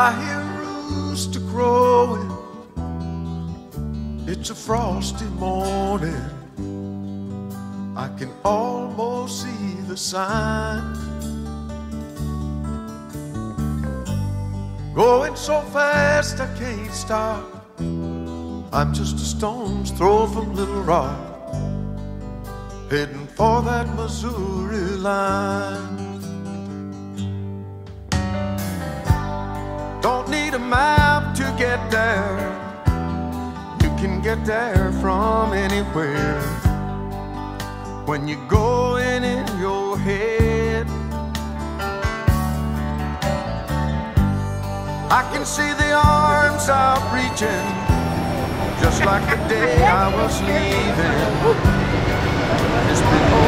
I hear rooster crowing. It's a frosty morning. I can almost see the sign. Going so fast I can't stop. I'm just a stone's throw from Little Rock, heading for that Missouri line. Don't need a map to get there. You can get there from anywhere. When you're going in your head, I can see the arms out reaching, just like the day I was leaving. It's been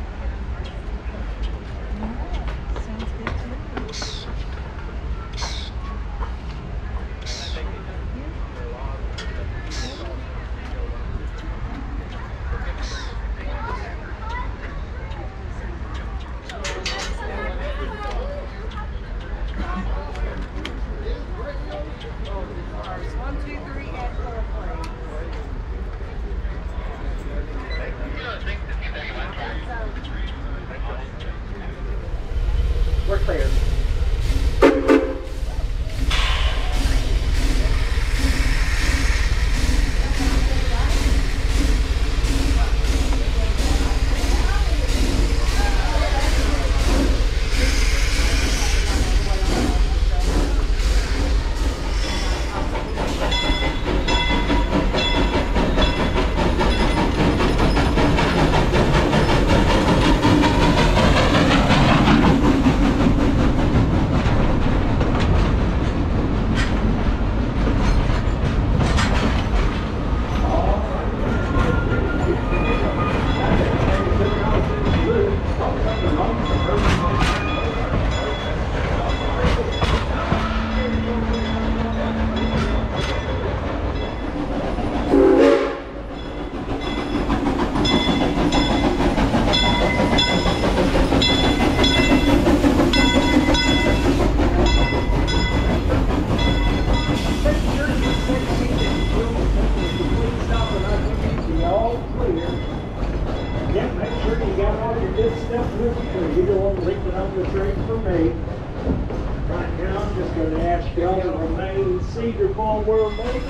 seated while we're moving.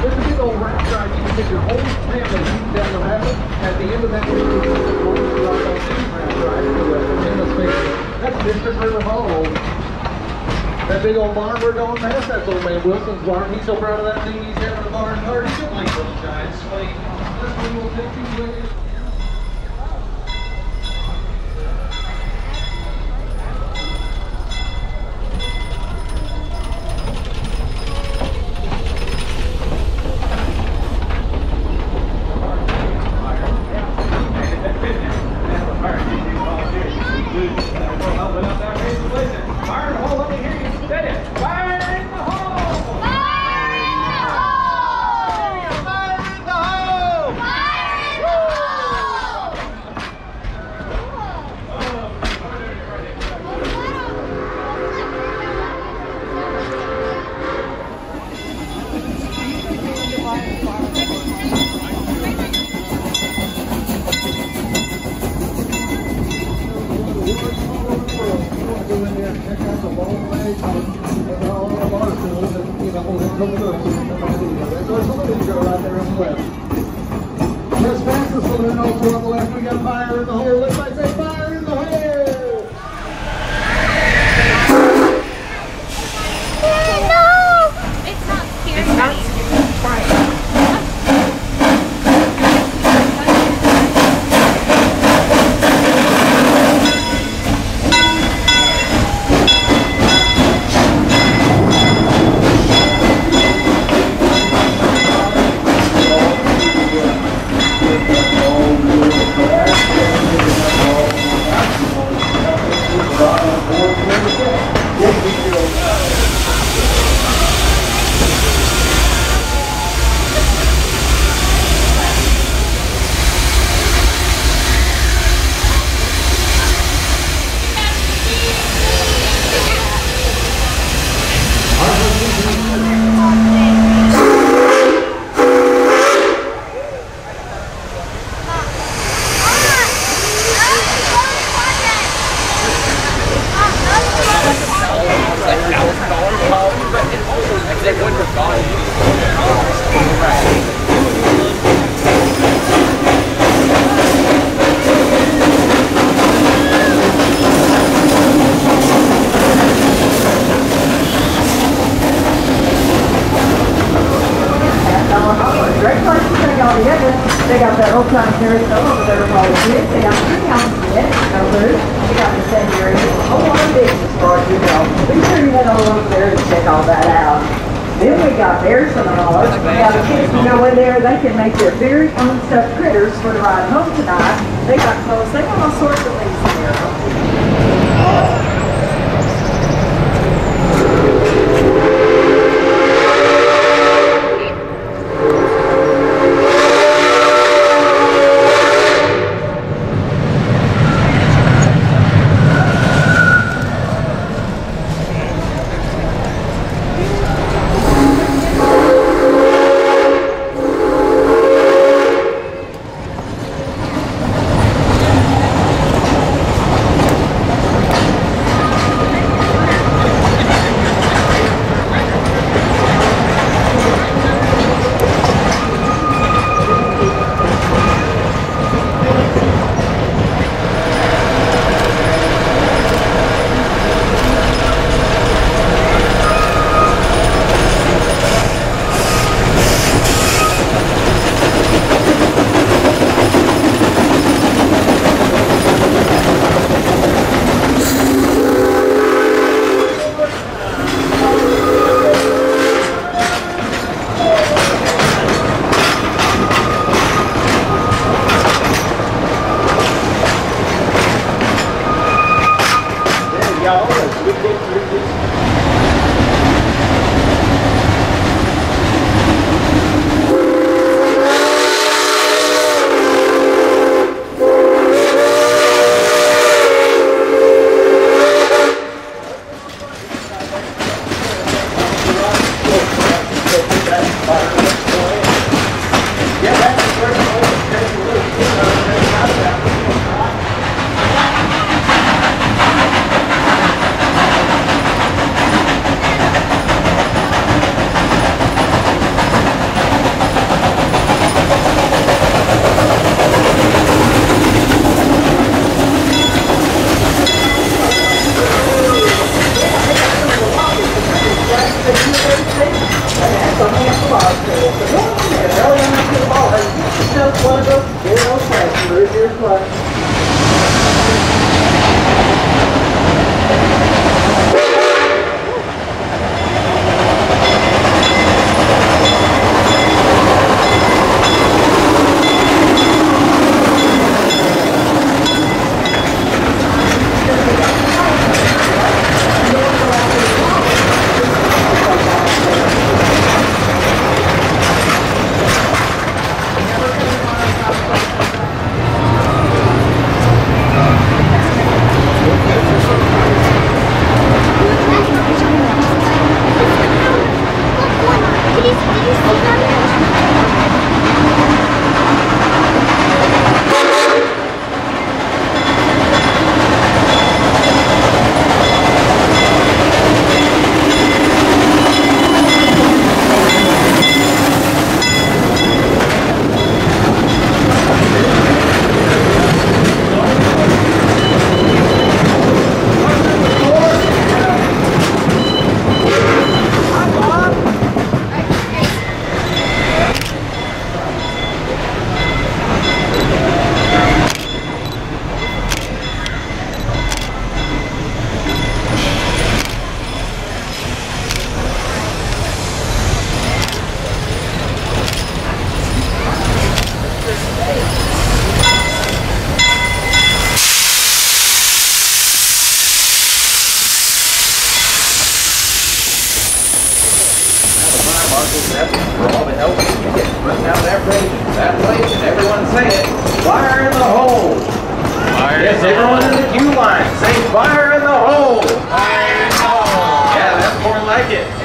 There's a big old You your whole family rapid. At the end of that, you can go on the raft ride to the. That's Mystic River. That big old barn we're going past, that's old man Wilson's barn. He's so proud of that thing. He's having a barn party. Little giant swing. This one will take you no campo. Now the kids can go in there, they can make their very own stuffed critters for the ride home tonight. They got clothes, they got all sorts of things in there. Thank you. That's for all the help we can get. Putting out that place, that place, and everyone say it. Fire in the hole. Fire yes, everyone in the queue line, say fire in the hole. Fire in the hole. Yeah, that's more like it.